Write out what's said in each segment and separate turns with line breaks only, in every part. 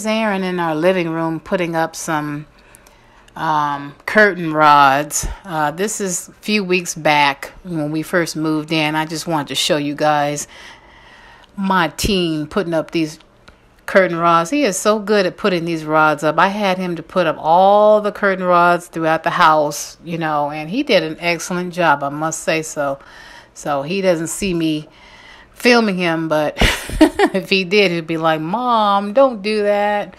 Here's Aaron in our living room putting up some um, curtain rods. Uh, this is a few weeks back when we first moved in. I just wanted to show you guys my team putting up these curtain rods. He is so good at putting these rods up. I had him to put up all the curtain rods throughout the house, you know, and he did an excellent job, I must say so. So he doesn't see me filming him, but if he did, he'd be like, Mom, don't do that.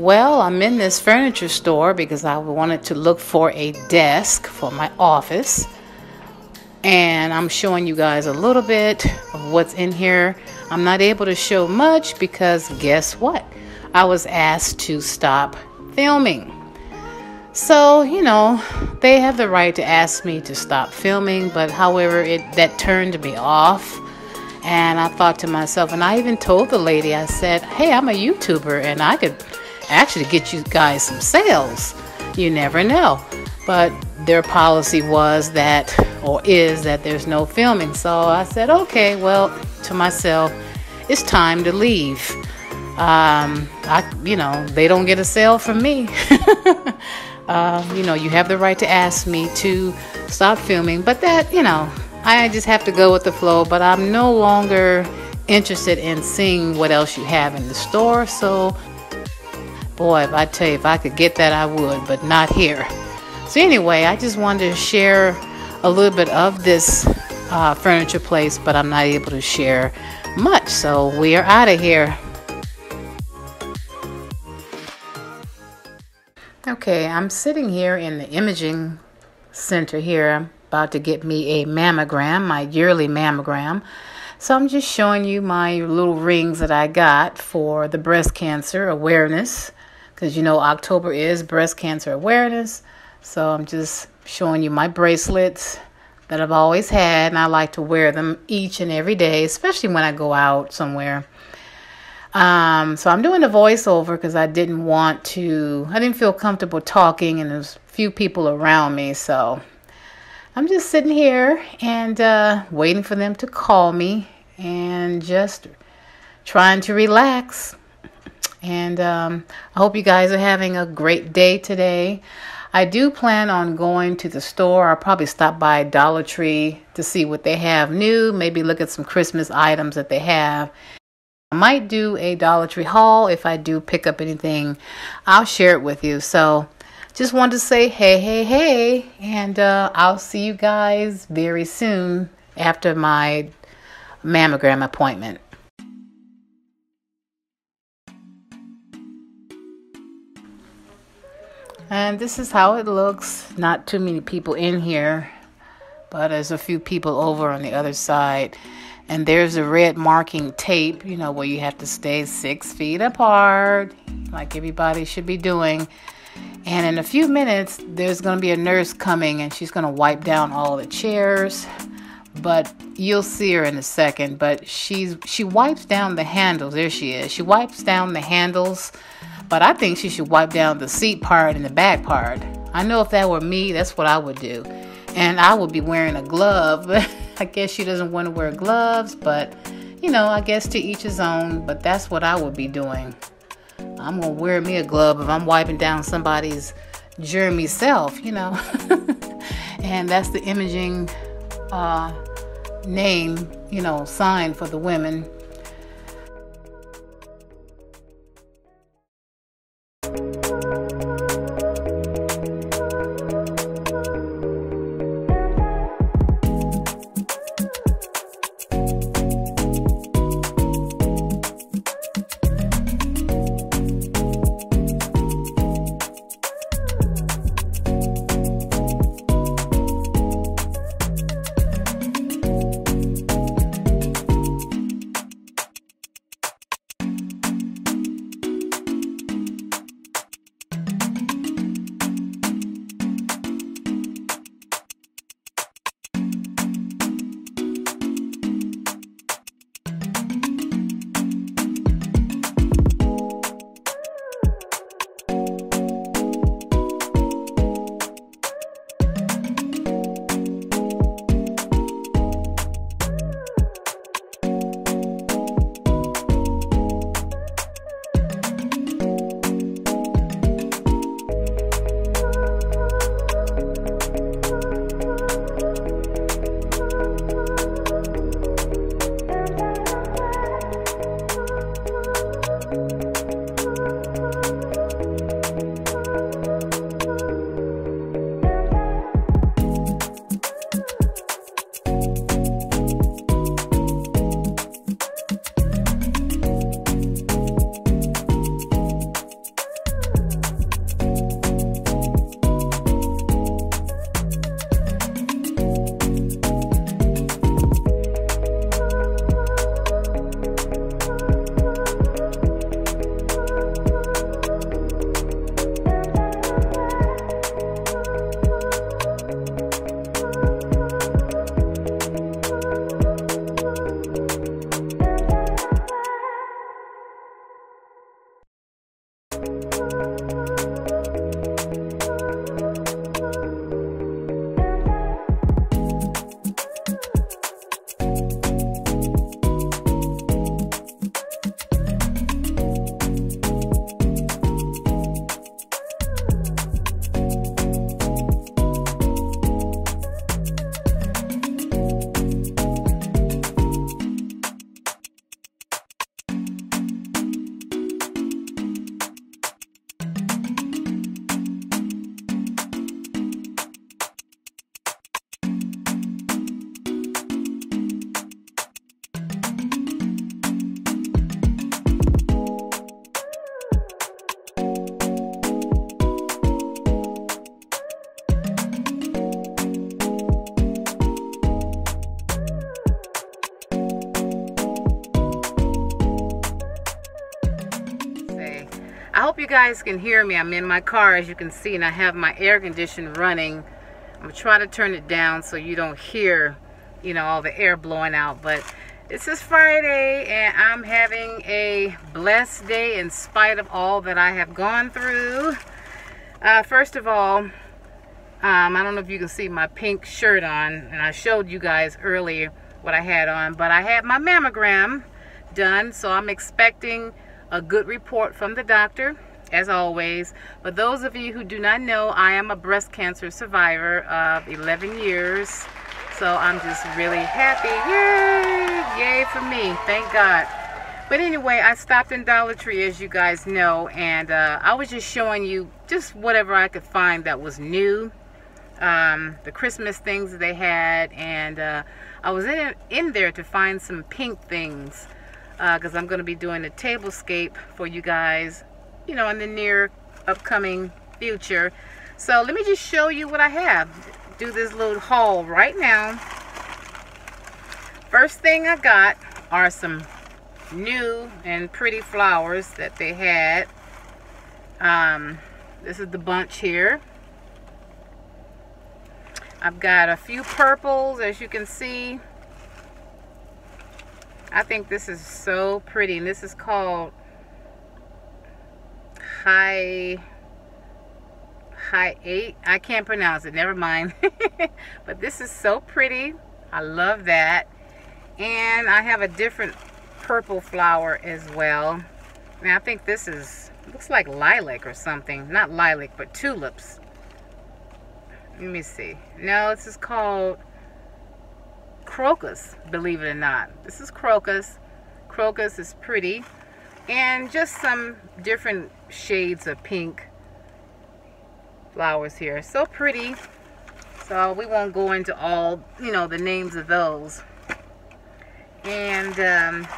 Well, I'm in this furniture store because I wanted to look for a desk for my office. And I'm showing you guys a little bit of what's in here. I'm not able to show much because guess what? I was asked to stop filming. So, you know, they have the right to ask me to stop filming, but however, it that turned me off. And I thought to myself, and I even told the lady, I said, "Hey, I'm a YouTuber and I could actually get you guys some sales. You never know. But their policy was that, or is that there's no filming. So I said, okay, well, to myself, it's time to leave. Um, I, you know, they don't get a sale from me. uh, you know, you have the right to ask me to stop filming, but that, you know, I just have to go with the flow. But I'm no longer interested in seeing what else you have in the store. So Boy, if I tell you, if I could get that, I would, but not here. So, anyway, I just wanted to share a little bit of this uh, furniture place, but I'm not able to share much. So, we are out of here. Okay, I'm sitting here in the imaging center here. I'm about to get me a mammogram, my yearly mammogram. So I'm just showing you my little rings that I got for the breast cancer awareness because you know October is breast cancer awareness. So I'm just showing you my bracelets that I've always had, and I like to wear them each and every day, especially when I go out somewhere. Um, so I'm doing a voiceover because I didn't want to, I didn't feel comfortable talking, and there's few people around me. So I'm just sitting here and uh, waiting for them to call me and just trying to relax. And um, I hope you guys are having a great day today. I do plan on going to the store. I'll probably stop by Dollar Tree to see what they have new, maybe look at some Christmas items that they have. I might do a Dollar Tree haul if I do pick up anything. I'll share it with you. So just wanted to say hey, hey, hey, and uh, I'll see you guys very soon after my mammogram appointment. And this is how it looks. Not too many people in here, but there's a few people over on the other side. And there's a red marking tape, you know, where you have to stay six feet apart, like everybody should be doing. And in a few minutes, there's going to be a nurse coming and she's going to wipe down all the chairs. But you'll see her in a second. But she's she wipes down the handles. There she is. She wipes down the handles but I think she should wipe down the seat part and the back part. I know if that were me, that's what I would do. And I would be wearing a glove. I guess she doesn't want to wear gloves, but you know, I guess to each his own. But that's what I would be doing. I'm to wear me a glove if I'm wiping down somebody's germy self, you know. and that's the imaging uh, name, you know, sign for the women guys can hear me. I'm in my car, as you can see, and I have my air conditioner running. I'm try to turn it down so you don't hear, you know, all the air blowing out. But this is Friday, and I'm having a blessed day in spite of all that I have gone through. Uh, first of all, um, I don't know if you can see my pink shirt on, and I showed you guys earlier what I had on, but I had my mammogram done, so I'm expecting a good report from the doctor as always. But those of you who do not know, I am a breast cancer survivor of 11 years. So I'm just really happy. Yay! Yay for me. Thank God. But anyway, I stopped in Dollar Tree, as you guys know, and uh, I was just showing you just whatever I could find that was new. Um, the Christmas things they had, and uh, I was in, in there to find some pink things because uh, I'm going to be doing a tablescape for you guys, you know, in the near upcoming future. So let me just show you what I have. Do this little haul right now. First thing I got are some new and pretty flowers that they had. Um, this is the bunch here. I've got a few purples, as you can see. I think this is so pretty. And this is called High High 8. I can't pronounce it. Never mind. but this is so pretty. I love that. And I have a different purple flower as well. Now I think this is looks like lilac or something. Not lilac, but tulips. Let me see. No, this is called crocus, believe it or not. This is crocus. Crocus is pretty. And just some different shades of pink flowers here. So pretty. So we won't go into all, you know, the names of those. And um,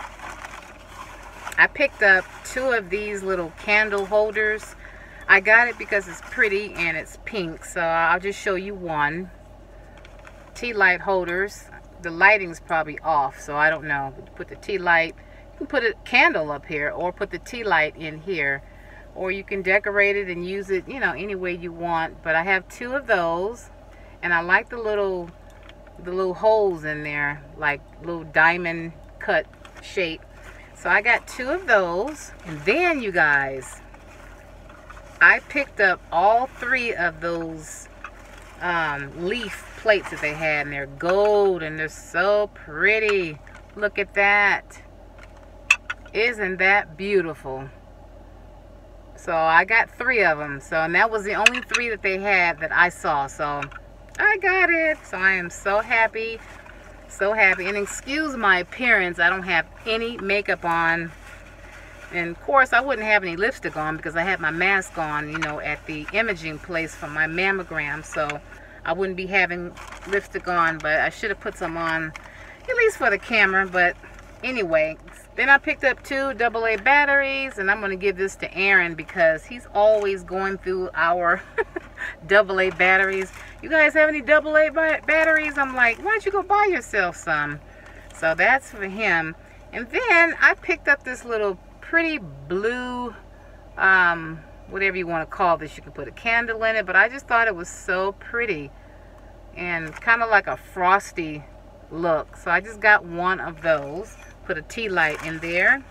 I picked up two of these little candle holders. I got it because it's pretty and it's pink. So I'll just show you one. Tea light holders the lighting's probably off, so I don't know. Put the tea light, you can put a candle up here or put the tea light in here. Or you can decorate it and use it, you know, any way you want. But I have two of those. And I like the little, the little holes in there, like little diamond cut shape. So I got two of those. And then, you guys, I picked up all three of those um, leaf plates that they had and they're gold and they're so pretty look at that isn't that beautiful so I got three of them so and that was the only three that they had that I saw. So I got it. So I am so happy so happy. And excuse my appearance I don't have any makeup on. And of course I wouldn't have any lipstick on because I had my mask on you know at the imaging place for my mammogram. So I wouldn't be having lipstick on, but I should have put some on, at least for the camera. But anyway, then I picked up two AA batteries, and I'm going to give this to Aaron because he's always going through our AA batteries. You guys have any AA batteries? I'm like, why don't you go buy yourself some? So that's for him. And then I picked up this little pretty blue um, whatever you want to call this. You can put a candle in it, but I just thought it was so pretty and kind of like a frosty look. So I just got one of those. Put a tea light in there.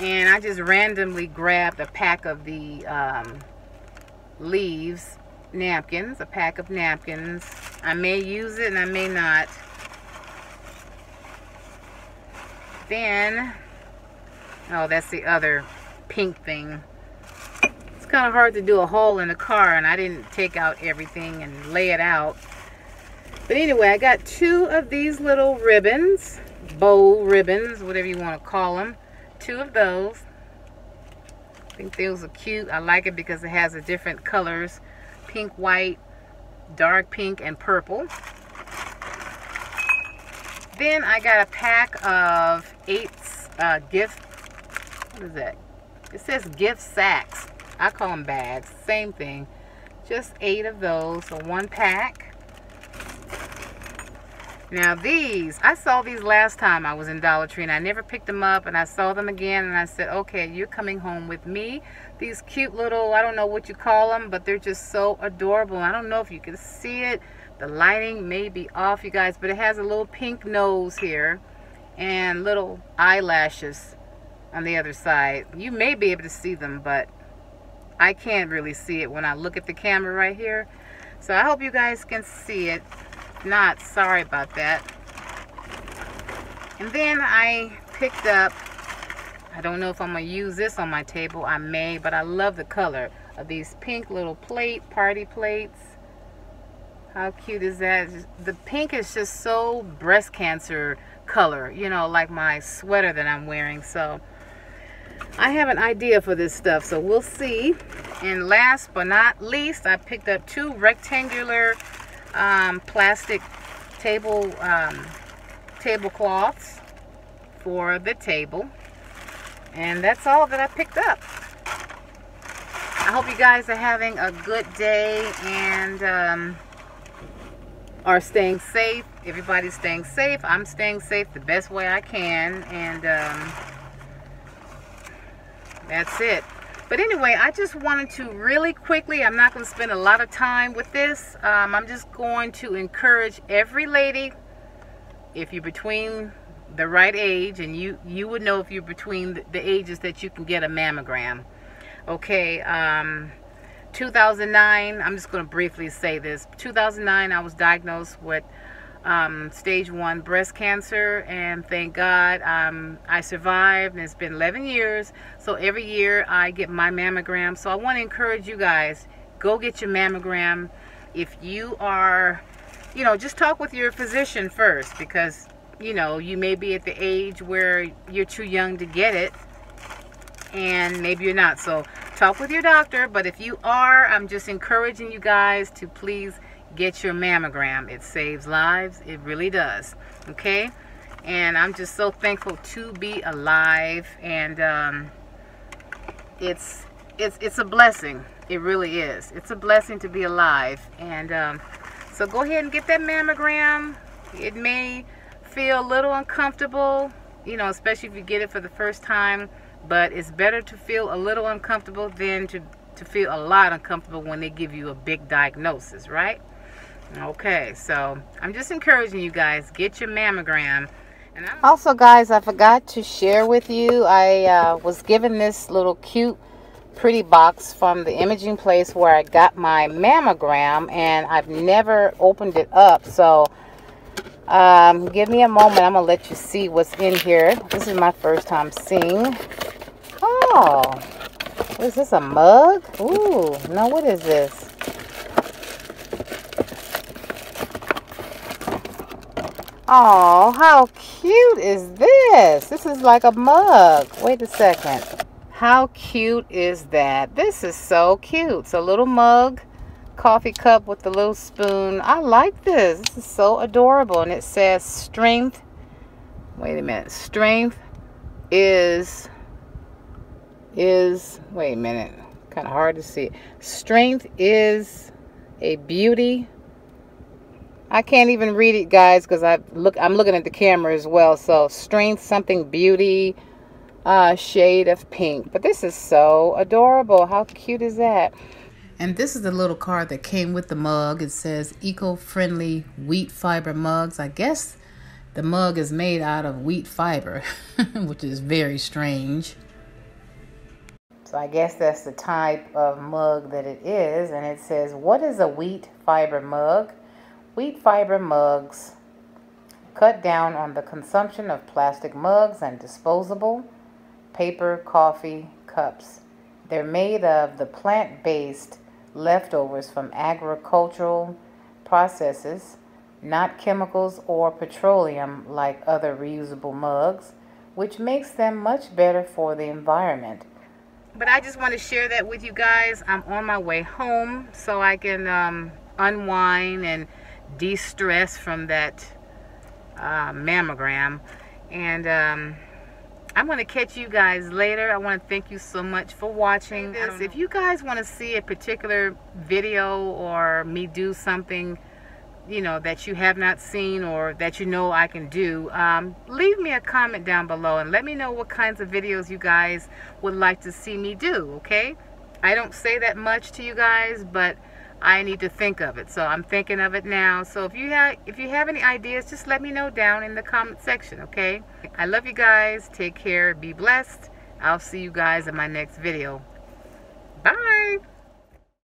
And I just randomly grabbed a pack of the um, leaves napkins, a pack of napkins. I may use it and I may not. Then Oh, that's the other pink thing. It's kind of hard to do a hole in the car and I didn't take out everything and lay it out. But anyway, I got two of these little ribbons, bow ribbons, whatever you want to call them. Two of those. I think those are cute. I like it because it has the different colors. Pink, white, dark pink, and purple. Then I got a pack of eight uh, gift what is that? It says gift sacks. I call them bags. Same thing. Just eight of those. So one pack. Now these, I saw these last time I was in Dollar Tree and I never picked them up and I saw them again and I said, okay, you're coming home with me. These cute little, I don't know what you call them, but they're just so adorable. I don't know if you can see it. The lighting may be off, you guys, but it has a little pink nose here and little eyelashes on the other side. You may be able to see them, but I can't really see it when I look at the camera right here. So I hope you guys can see it. Not, sorry about that. And then I picked up, I don't know if I'm going to use this on my table. I may, but I love the color of these pink little plate, party plates. How cute is that? The pink is just so breast cancer color, you know, like my sweater that I'm wearing. So I have an idea for this stuff, so we'll see. And last but not least, I picked up two rectangular um, plastic table um, tablecloths for the table. And that's all that I picked up. I hope you guys are having a good day and um, are staying safe. Everybody's staying safe. I'm staying safe the best way I can. And um, that's it. But anyway, I just wanted to really quickly, I'm not going to spend a lot of time with this. Um, I'm just going to encourage every lady, if you're between the right age, and you, you would know if you're between the, ages that you can get a mammogram. Okay, um, 2009, I'm just going to briefly say this. 2009, I was diagnosed with um, stage one breast cancer, and thank God um, I survived. And it's been 11 years, so every year I get my mammogram. So I want to encourage you guys go get your mammogram. If you are, you know, just talk with your physician first because you know you may be at the age where you're too young to get it, and maybe you're not. So talk with your doctor. But if you are, I'm just encouraging you guys to please get your mammogram. It saves lives. It really does. Okay? And I'm just so thankful to be alive. And um, it's, it's, it's a blessing. It really is. It's a blessing to be alive. And um, so go ahead and get that mammogram. It may feel a little uncomfortable, you know, especially if you get it for the first time. But it's better to feel a little uncomfortable than to, to feel a lot uncomfortable when they give you a big diagnosis, right? Okay, so I'm just encouraging you guys, get your mammogram. And also, guys, I forgot to share with you, I uh, was given this little cute pretty box from the imaging place where I got my mammogram, and I've never opened it up, so um, give me a moment. I'm going to let you see what's in here. This is my first time seeing. Oh, is this a mug? Ooh, no, what is this? Oh, how cute is this? This is like a mug. Wait a second. How cute is that? This is so cute. It's a little mug, coffee cup with a little spoon. I like this. This is so adorable. And it says strength. Wait a minute. Strength is, is, wait a minute. Kind of hard to see. Strength is a beauty I can't even read it, guys, because I look. I'm looking at the camera as well. So strength, something beauty, uh, shade of pink. But this is so adorable. How cute is that? And this is the little card that came with the mug. It says eco-friendly wheat fiber mugs. I guess the mug is made out of wheat fiber, which is very strange. So I guess that's the type of mug that it is. And it says, what is a wheat fiber mug? Wheat fiber mugs cut down on the consumption of plastic mugs and disposable paper coffee cups. They're made of the plant-based leftovers from agricultural processes, not chemicals or petroleum like other reusable mugs, which makes them much better for the environment. But I just want to share that with you guys. I'm on my way home so I can um, unwind and de-stress from that uh, mammogram. And um, I'm going to catch you guys later. I want to thank you so much for watching this. If you guys want to see a particular video or me do something you know that you have not seen or that you know I can do um, leave me a comment down below and let me know what kinds of videos you guys would like to see me do okay I don't say that much to you guys but I need to think of it. So I'm thinking of it now. So if you have if you have any ideas just let me know down in the comment section okay? I love you guys. Take care. Be blessed. I'll see you guys in my next video. Bye